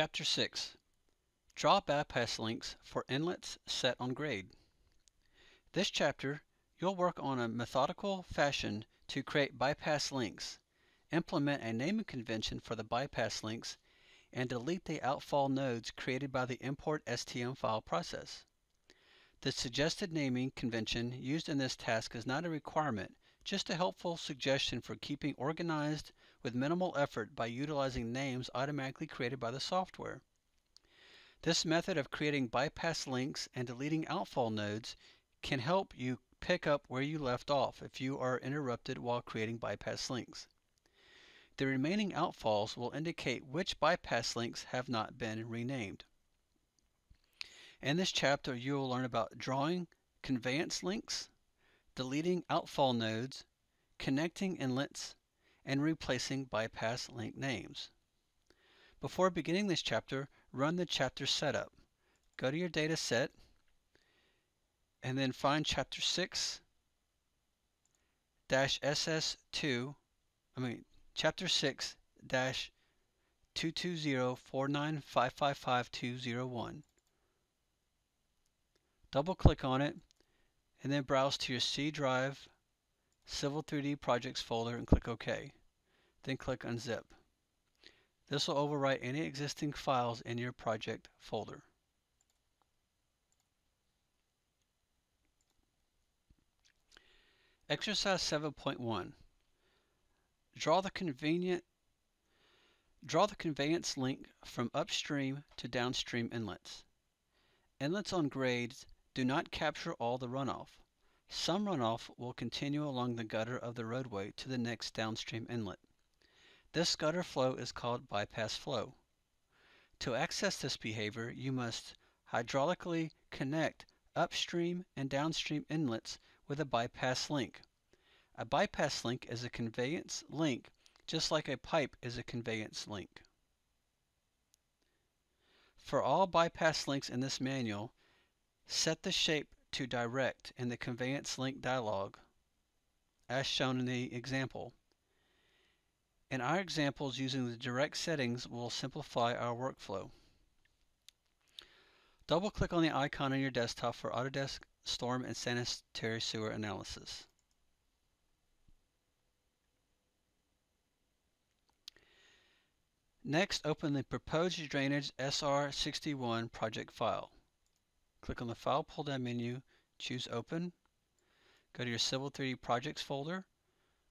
Chapter 6 Draw bypass links for inlets set on grade. This chapter, you'll work on a methodical fashion to create bypass links, implement a naming convention for the bypass links, and delete the outfall nodes created by the import STM file process. The suggested naming convention used in this task is not a requirement, just a helpful suggestion for keeping organized with minimal effort by utilizing names automatically created by the software. This method of creating bypass links and deleting outfall nodes can help you pick up where you left off if you are interrupted while creating bypass links. The remaining outfalls will indicate which bypass links have not been renamed. In this chapter, you will learn about drawing conveyance links, deleting outfall nodes, connecting inlets, and replacing bypass link names. Before beginning this chapter, run the chapter setup. Go to your data set and then find chapter 6 dash SS2, I mean chapter 6 dash 22049555201. Double click on it and then browse to your C drive Civil 3D Projects folder and click OK. Then click Unzip. This will overwrite any existing files in your project folder. Exercise 7.1 Draw the convenient Draw the conveyance link from upstream to downstream inlets. Inlets on grades do not capture all the runoff. Some runoff will continue along the gutter of the roadway to the next downstream inlet. This gutter flow is called bypass flow. To access this behavior, you must hydraulically connect upstream and downstream inlets with a bypass link. A bypass link is a conveyance link just like a pipe is a conveyance link. For all bypass links in this manual, Set the shape to direct in the conveyance link dialog as shown in the example. In our examples, using the direct settings will simplify our workflow. Double-click on the icon on your desktop for Autodesk Storm and Sanitary Sewer Analysis. Next, open the Proposed Drainage SR61 project file. Click on the File pull-down menu, choose Open. Go to your Civil 3D Projects folder.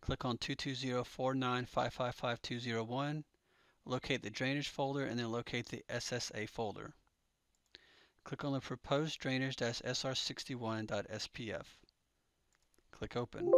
Click on 22049555201. Locate the Drainage folder and then locate the SSA folder. Click on the Proposed Drainage-SR61.SPF. Click Open.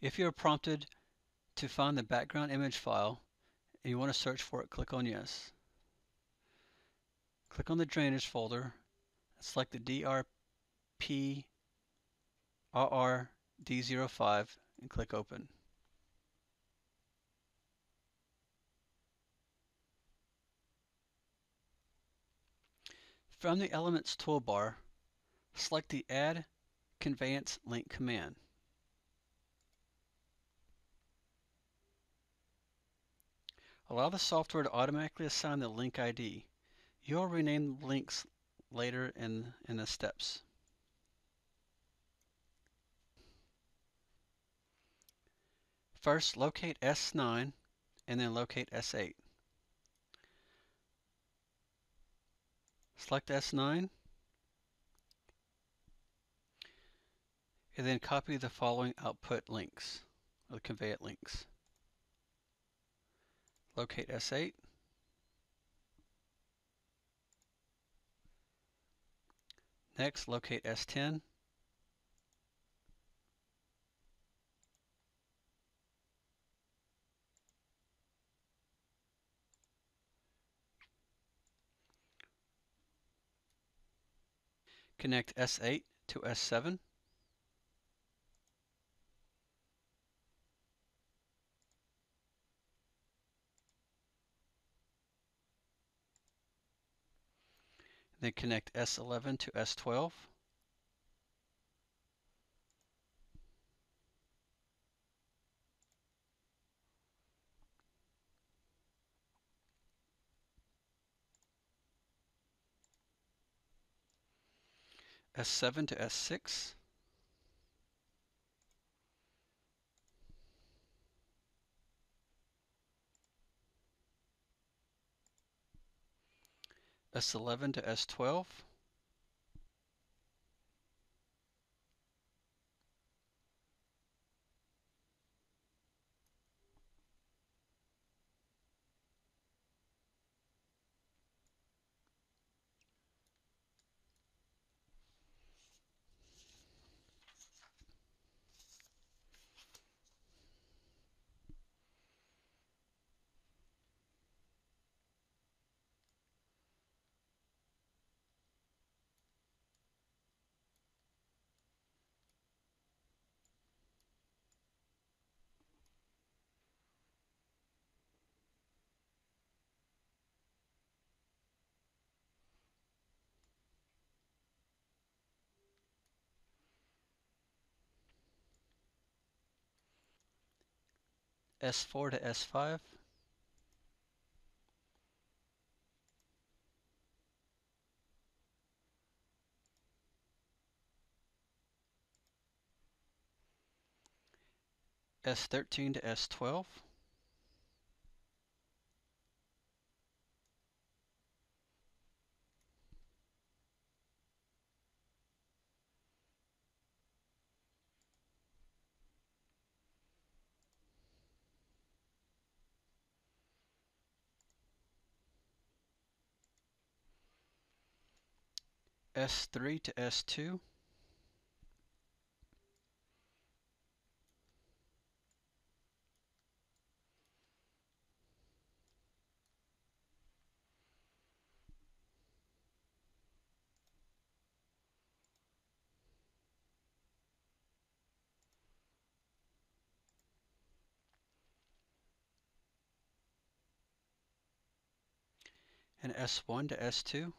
If you are prompted to find the background image file and you want to search for it, click on Yes. Click on the drainage folder, select the DRP RRD05 and click Open. From the Elements toolbar, select the Add Conveyance Link command. Allow the software to automatically assign the link ID. You'll rename links later in, in the steps. First, locate S9 and then locate S8. Select S9 and then copy the following output links, or the conveyant links. Locate S8 Next, locate S10. Connect S8 to S7. Then connect S11 to S12. S7 to S6. S11 to S12. S4 to S5. S13 to S12. S3 to S2. and S1 to S2.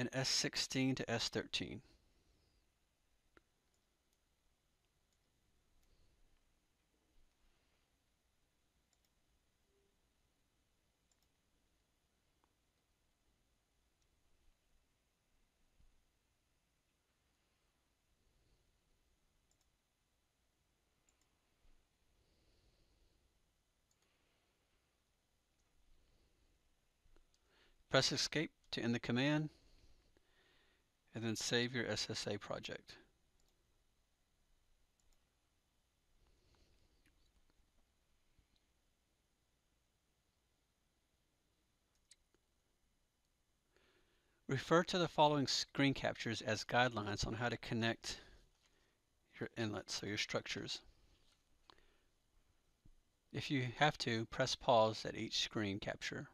And S16 to S13. Press escape to end the command and then save your SSA project. Refer to the following screen captures as guidelines on how to connect your inlets or your structures. If you have to, press pause at each screen capture.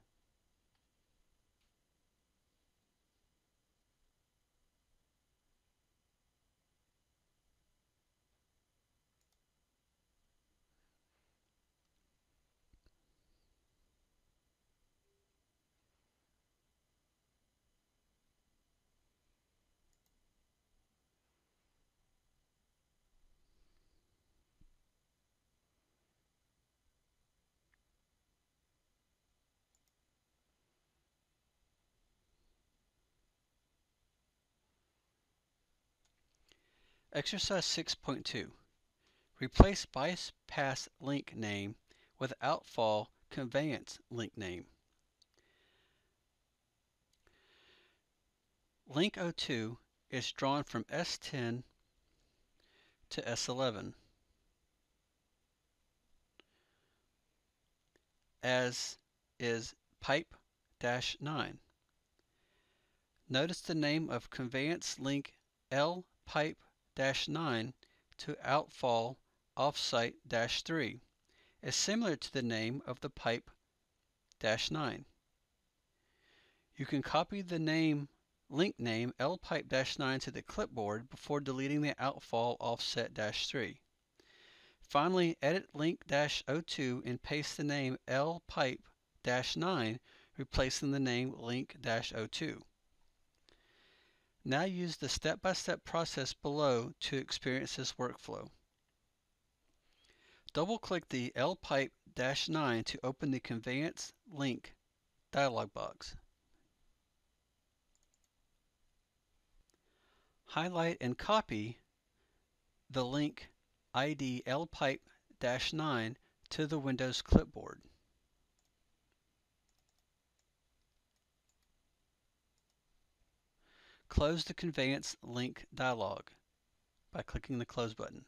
Exercise 6.2. Replace bypass pass link name with outfall conveyance link name. Link 02 is drawn from S10 to S11 as is pipe dash 9. Notice the name of conveyance link L pipe 9 to outfall offsite 3 is similar to the name of the pipe 9. You can copy the name link name lpipe 9 to the clipboard before deleting the outfall offsite 3. Finally, edit link 02 and paste the name lpipe 9 replacing the name link-02. Now use the step-by-step -step process below to experience this workflow. Double-click the LPipe-9 to open the Conveyance Link dialog box. Highlight and copy the link ID LPipe-9 to the Windows clipboard. Close the Conveyance Link dialog by clicking the Close button.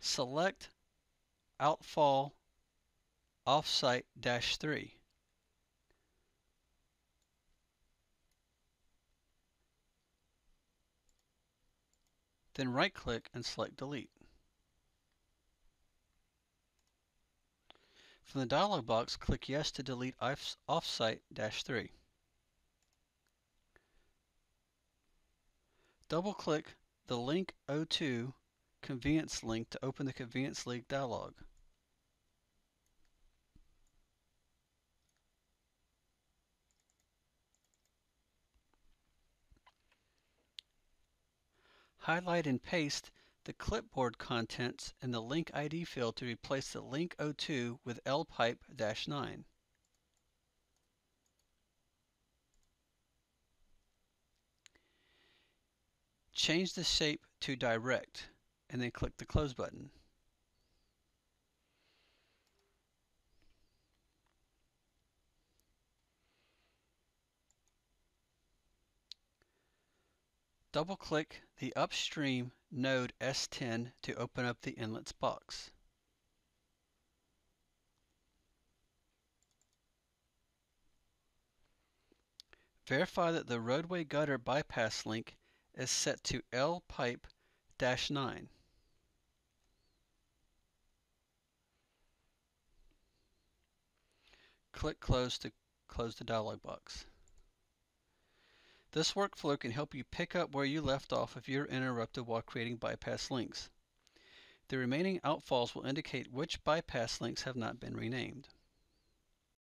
Select Outfall Offsite-3. Then right-click and select Delete. From the dialog box, click Yes to delete Offsite-3. Double-click the Link 02 Conveyance link to open the Conveyance Link dialog. Highlight and paste the clipboard contents in the link ID field to replace the link 02 with lpipe-9. Change the shape to direct and then click the close button. Double-click the upstream node S10 to open up the inlets box. Verify that the roadway gutter bypass link is set to L pipe dash 9. Click Close to close the dialog box. This workflow can help you pick up where you left off if you're interrupted while creating bypass links. The remaining outfalls will indicate which bypass links have not been renamed.